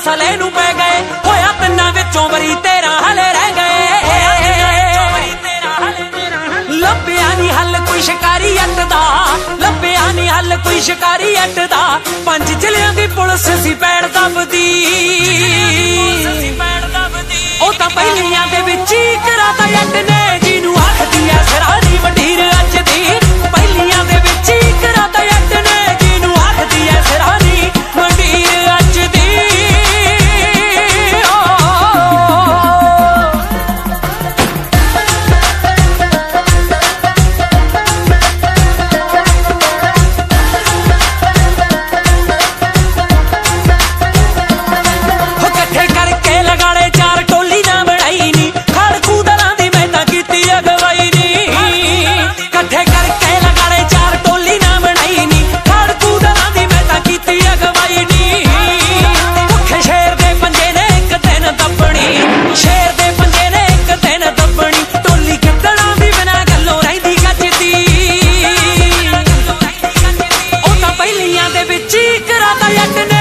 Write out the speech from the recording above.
ਮਸਲੇ ਨੂੰ ਪੈ ਗਏ। ਹੋਇਆ ਤਿੰਨਾਂ ਵਿੱਚੋਂ ਵਰੀ ਤੇਰਾ ਹਲੇ ਰਹਿ ਗਏ। ਲੱਭਿਆ ਨਹੀਂ ਹੱਲ ਕੋਈ ਸ਼ਿਕਾਰੀ ਅੱਟ ਦਾ। ਲੱਭਿਆ ਨਹੀਂ ਹੱਲ ਕੋਈ ਸ਼ਿਕਾਰੀ ਅੱਟ ਦਾ। ਪੰਜ ਜ਼ਿਲ੍ਹਿਆਂ ਦੀ ਪੁਲਿਸ ਸੀ ਪੈੜ ਦੱਬਦੀ। ਉਹ ਤਾਂ ਪਹਿਲੀਆਂ ਦੇ ਵਿੱਚ ਹੀ ਕਰਾਤਾ ਅੱਟ ਨੇ, ਜਿਹਨੂੰ ਆਖਦੀ ਐ ਉਹ ਤਾਂ ਪਹਿਲੀਆਂ ਦੇ